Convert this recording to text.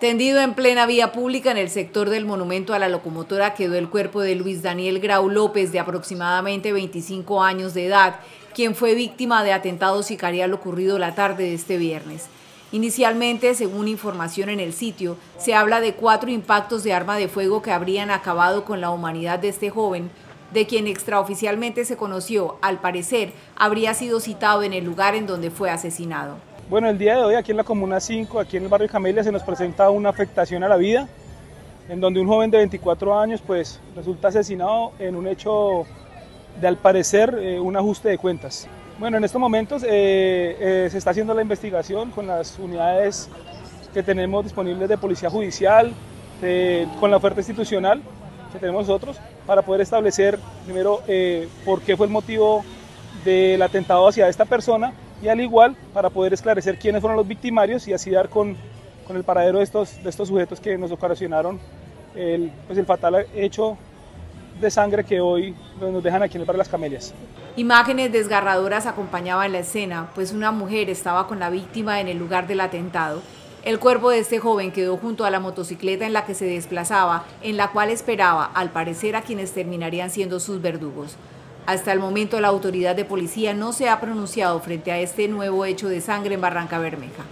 Tendido en plena vía pública en el sector del monumento a la locomotora quedó el cuerpo de Luis Daniel Grau López, de aproximadamente 25 años de edad, quien fue víctima de atentado sicarial ocurrido la tarde de este viernes. Inicialmente, según información en el sitio, se habla de cuatro impactos de arma de fuego que habrían acabado con la humanidad de este joven, de quien extraoficialmente se conoció, al parecer, habría sido citado en el lugar en donde fue asesinado. Bueno, el día de hoy aquí en la Comuna 5, aquí en el barrio Camelia, se nos presenta una afectación a la vida, en donde un joven de 24 años pues resulta asesinado en un hecho de al parecer eh, un ajuste de cuentas. Bueno, en estos momentos eh, eh, se está haciendo la investigación con las unidades que tenemos disponibles de Policía Judicial, con la oferta institucional que tenemos nosotros, para poder establecer primero por qué fue el motivo del atentado hacia esta persona y al igual para poder esclarecer quiénes fueron los victimarios y así dar con, con el paradero de estos, de estos sujetos que nos ocasionaron el, pues el fatal hecho de sangre que hoy nos dejan aquí en el barrio Las Camelias. Imágenes desgarradoras acompañaban la escena, pues una mujer estaba con la víctima en el lugar del atentado. El cuerpo de este joven quedó junto a la motocicleta en la que se desplazaba, en la cual esperaba, al parecer, a quienes terminarían siendo sus verdugos. Hasta el momento la autoridad de policía no se ha pronunciado frente a este nuevo hecho de sangre en Barranca Bermeja.